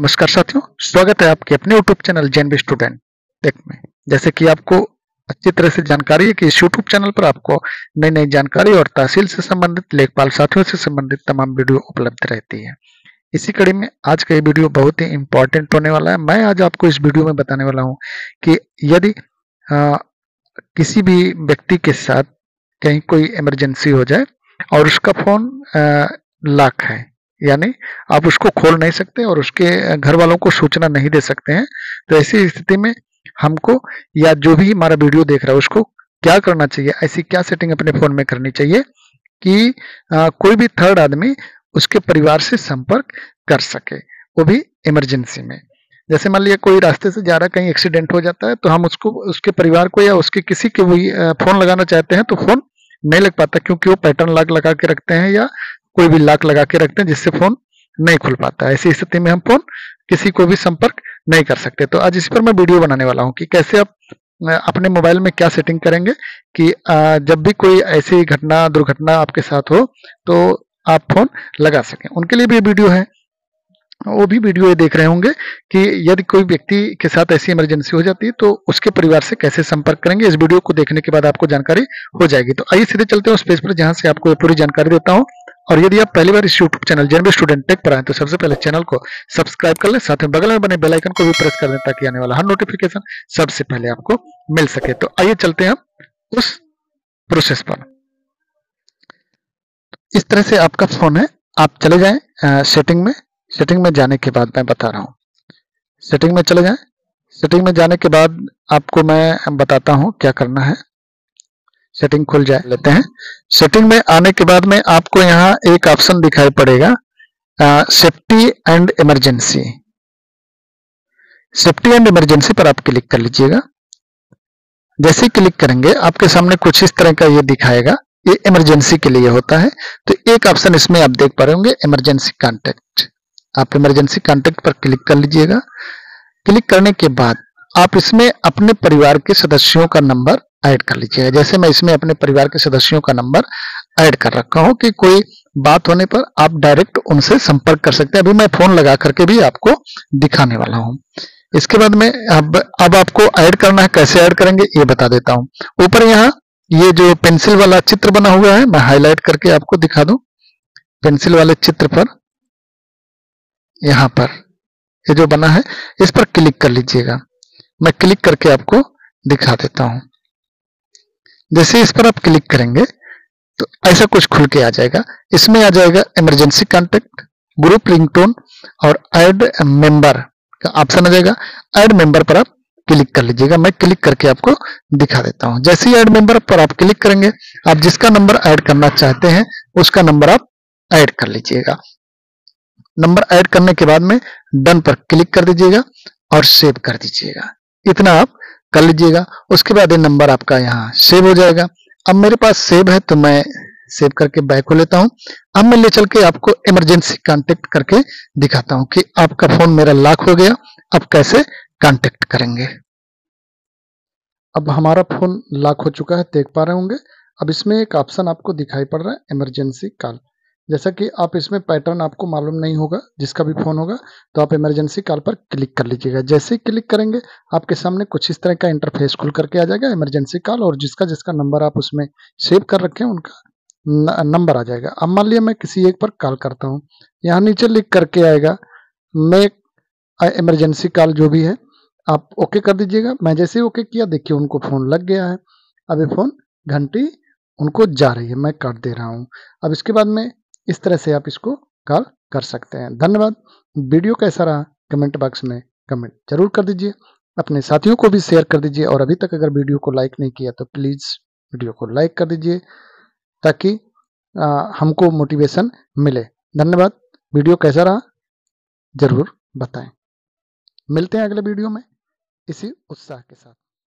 नमस्कार साथियों स्वागत है आपके अपने YouTube चैनल जेनबी स्टूडेंट टेक में। जैसे कि आपको अच्छी तरह से जानकारी है कि इस YouTube चैनल पर आपको नई नई जानकारी और तहसील से संबंधित लेखपाल साथियों से संबंधित तमाम वीडियो उपलब्ध रहती है। इसी कड़ी में आज का ये वीडियो बहुत ही इंपॉर्टेंट होने वाला है। मैं आज आपको इस वीडियो में बताने वाला हूँ कि यदि आ, किसी भी व्यक्ति के साथ कहीं कोई इमरजेंसी हो जाए और उसका फ़ोन लॉक है यानी आप उसको खोल नहीं सकते और उसके घर वालों को सूचना नहीं दे सकते हैं। तो ऐसी स्थिति में हमको या जो भी हमारा वीडियो देख रहा है उसको क्या करना चाहिए? ऐसी क्या सेटिंग अपने फ़ोन में करनी चाहिए कि आ, कोई भी थर्ड आदमी उसके परिवार से संपर्क कर सके वो भी इमरजेंसी में। जैसे मान लिया कोई रास्ते से जा रहा है कहीं एक्सीडेंट हो जाता है तो हम उसको उसके परिवार को या उसके किसी के वही फ़ोन लगाना चाहते हैं तो फ़ोन नहीं लग पाता क्योंकि वो पैटर्न लॉक लगा के रखते हैं या कोई भी लॉक लगा के रखते हैं जिससे फ़ोन नहीं खुल पाता ऐसी स्थिति में हम फ़ोन किसी को भी संपर्क नहीं कर सकते। तो आज इस पर मैं वीडियो बनाने वाला हूँ कि कैसे आप अपने मोबाइल में क्या सेटिंग करेंगे कि जब भी कोई ऐसी घटना, दुर्घटना आपके साथ हो तो आप फ़ोन लगा सकें। उनके लिए भी वीडियो है। वो भी वीडियो ये देख रहे होंगे कि यदि कोई व्यक्ति के साथ ऐसी इमरजेंसी हो जाती है तो उसके परिवार से कैसे संपर्क करेंगे? इस वीडियो को देखने के बाद आपको जानकारी हो जाएगी। तो आइए सीधे चलते हैं उस पेज पर जहाँ से आपको पूरी जानकारी देता हूँ। और यदि आप पहली बार इस यूट्यूब चैनल जनबी स्टूडेंट टेक पर आए तो सबसे पहले चैनल को सब्सक्राइब कर लें, साथ में बगल में बने बेल आइकन को भी प्रेस कर दें, ताकि आने वाला हर नोटिफिकेशन सबसे पहले आपको मिल सके। तो आइए चलते हैं हम उस प्रोसेस पर। इस तरह से आपका फ़ोन है, आप चले जाए सेटिंग में। सेटिंग में जाने के बाद मैं बता रहा हूँ। सेटिंग में चले जाए। सेटिंग में जाने के बाद आपको मैं बताता हूँ क्या करना है। सेटिंग खुल जाए, लेते हैं। सेटिंग में आने के बाद में आपको यहाँ एक ऑप्शन दिखाई पड़ेगा safety and emergency safety and emergency पर आप क्लिक कर लीजिएगा। जैसे क्लिक करेंगे, आपके सामने कुछ इस तरह का ये दिखाएगा, ये इमरजेंसी के लिए होता है। तो एक ऑप्शन इसमें आप देख पा रहे होंगे इमरजेंसी कॉन्टेक्ट आप इमरजेंसी कॉन्टेक्ट पर क्लिक कर लीजिएगा। क्लिक करने के बाद आप इसमें अपने परिवार के सदस्यों का नंबर ऐड कर लीजिएगा। जैसे मैं इसमें अपने परिवार के सदस्यों का नंबर ऐड कर रखा हूँ कि कोई बात होने पर आप डायरेक्ट उनसे संपर्क कर सकते हैं। अभी मैं फ़ोन लगा करके भी आपको दिखाने वाला हूँ। इसके बाद में अब अब आपको ऐड करना है। कैसे ऐड करेंगे ये बता देता हूँ। ऊपर यहाँ ये जो पेंसिल वाला चित्र बना हुआ है, मैं हाईलाइट करके आपको दिखा दूँ। पेंसिल वाले चित्र पर, यहाँ पर ये जो बना है, इस पर क्लिक कर लीजिएगा। मैं क्लिक करके आपको दिखा देता हूँ। जैसे इस पर आप क्लिक करेंगे तो ऐसा कुछ खुल के आ जाएगा। इसमें आ जाएगा इमरजेंसी कॉन्टेक्ट ग्रुप रिंगटोन और एड मेंबर का ऑप्शन आ जाएगा। एड मेंबर पर आप क्लिक कर लीजिएगा। मैं क्लिक करके आपको दिखा देता हूँ। जैसे ही एड मेंबर पर आप क्लिक करेंगे, आप जिसका नंबर ऐड करना चाहते हैं, उसका नंबर आप ऐड कर लीजिएगा। नंबर ऐड करने के बाद में डन पर क्लिक कर दीजिएगा और सेव कर दीजिएगा। इतना आप कर लीजिएगा। उसके बाद ये नंबर आपका यहाँ सेव हो जाएगा। अब मेरे पास सेव है तो मैं सेव करके बैक हो लेता हूँ। अब मैं ले चल के आपको इमरजेंसी कांटेक्ट करके दिखाता हूँ कि आपका फ़ोन मेरा लॉक हो गया। अब कैसे कांटेक्ट करेंगे? अब हमारा फ़ोन लॉक हो चुका है, देख पा रहे होंगे। अब इसमें एक ऑप्शन आपको दिखाई पड़ रहा है इमरजेंसी कॉल जैसा कि आप इसमें पैटर्न आपको मालूम नहीं होगा, जिसका भी फ़ोन होगा तो आप इमरजेंसी कॉल पर क्लिक कर लीजिएगा। जैसे ही क्लिक करेंगे, आपके सामने कुछ इस तरह का इंटरफेस खुल करके आ जाएगा इमरजेंसी कॉल और जिसका जिसका नंबर आप उसमें सेव कर रखें उनका नंबर आ जाएगा। अब मान लिया मैं किसी एक पर कॉल करता हूँ। यहाँ नीचे लिख करके आएगा, मैं इमरजेंसी कॉल जो भी है, आप ओके कर दीजिएगा। मैं जैसे ही ओके किया, देखिए उनको फ़ोन लग गया है। ये फ़ोन घंटी उनको जा रही है, मैं काट दे रहा हूँ। अब इसके बाद में इस तरह से आप इसको कॉल कर सकते हैं। धन्यवाद। वीडियो कैसा रहा? कमेंट बॉक्स में कमेंट ज़रूर कर दीजिए। अपने साथियों को भी शेयर कर दीजिए और अभी तक अगर वीडियो को लाइक नहीं किया तो प्लीज़ वीडियो को लाइक कर दीजिए ताकि आ, हमको मोटिवेशन मिले। धन्यवाद। वीडियो कैसा रहा? ज़रूर बताएँ। मिलते हैं अगले वीडियो में। इसी उत्साह के साथ।